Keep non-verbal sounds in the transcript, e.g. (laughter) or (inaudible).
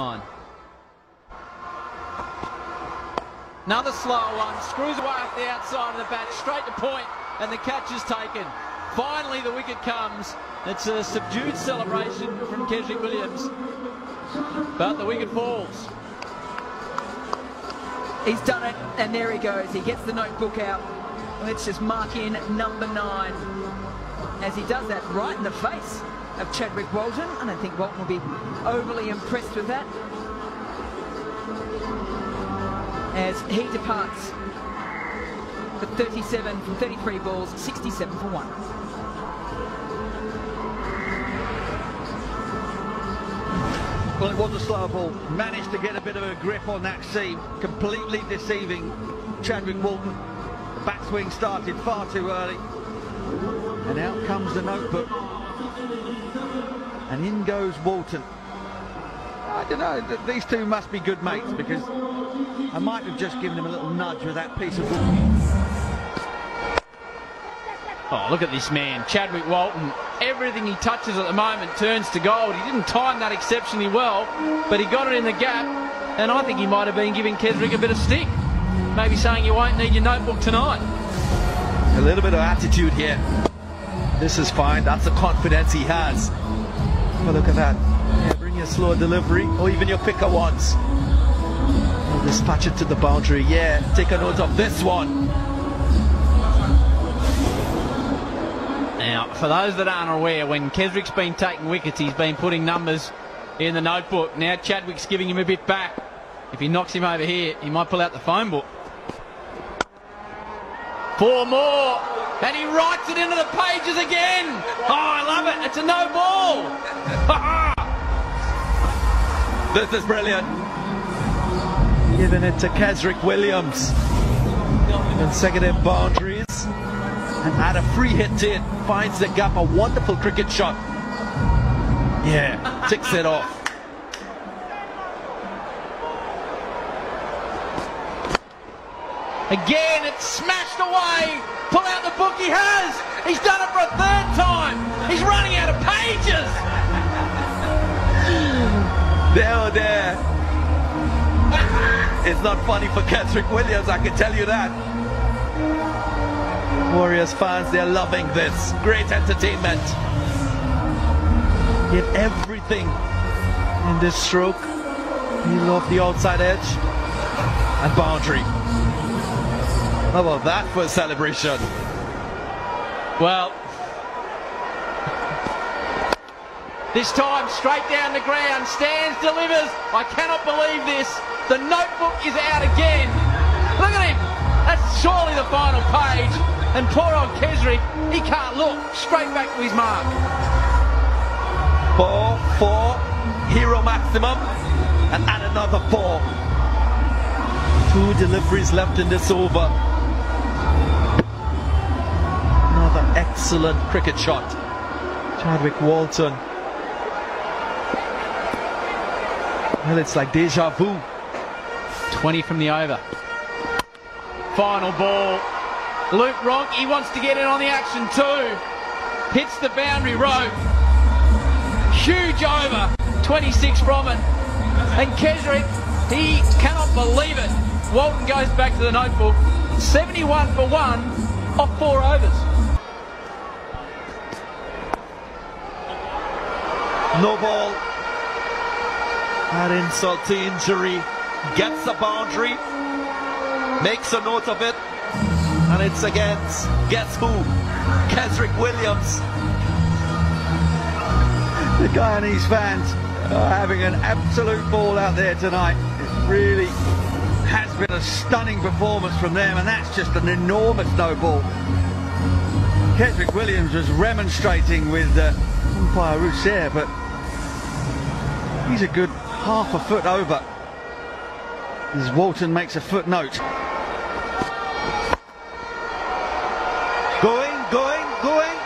on. Another slow one, screws away off the outside of the bat, straight to point, and the catch is taken. Finally, the wicket comes. It's a subdued celebration from Kesrick Williams, but the wicket falls. He's done it, and there he goes. He gets the notebook out. Let's just mark in number nine. As he does that right in the face of Chadwick Walton. And I think Walton will be overly impressed with that. As he departs for 37 from 33 balls, 67 for one. Well, it was a slow ball. Managed to get a bit of a grip on that seam. Completely deceiving Chadwick Walton. The backswing started far too early. And out comes the notebook. And in goes Walton. I don't know, these two must be good mates because I might have just given him a little nudge with that piece of wood. Oh, look at this man, Chadwick Walton. Everything he touches at the moment turns to gold. He didn't time that exceptionally well, but he got it in the gap, and I think he might have been giving Kesrick a bit of stick. Maybe saying you won't need your notebook tonight. A little bit of attitude here. This is fine. That's the confidence he has. But look at that. Yeah, bring your slow delivery or even your quicker ones. We'll dispatch it to the boundary. Yeah, take a note of this one. Now, for those that aren't aware, when Kesrick's been taking wickets, he's been putting numbers in the notebook. Now Chadwick's giving him a bit back. If he knocks him over here, he might pull out the phone book. Four more, and he writes it into the pages again. Oh, I love it. It's a no ball. (laughs) This is brilliant. Giving it to Kesrick Williams. Consecutive boundaries. And add a free hit to it. Finds the gap. A wonderful cricket shot. Yeah, ticks it off. Again, it's smashed away. Pull out the book he has. He's done it for a third time. He's running out of pages. There, there. It's not funny for Kesrick Williams, I can tell you that. Warriors fans, they're loving this. Great entertainment. Had everything in this stroke. He loved the outside edge and boundary. How about that for a celebration? Well, this time straight down the ground, stands, delivers. I cannot believe this. The notebook is out again. Look at him. That's surely the final page. And poor old Kesrick, he can't look. Straight back to his mark. Four, four, hero maximum, and add another four. Two deliveries left in this over. excellent cricket shot. Chadwick Walton. Well, it's like deja vu. 20 from the over. Final ball. Luke Ronchi, he wants to get in on the action too. Hits the boundary rope. Huge over. 26 from it. And Kesrick, he cannot believe it. Walton goes back to the notebook. 71 for 1 off 4 No ball. That insult to injury. Gets the boundary. Makes a note of it. And it's against, guess who? Kesrick Williams. The Guyanese fans are having an absolute ball out there tonight. It really has been a stunning performance from them, and that's just an enormous no ball. Kesrick Williams was remonstrating with uh, umpire Rousseau, but he's a good half a foot over. As Walton makes a footnote. Going, going, going.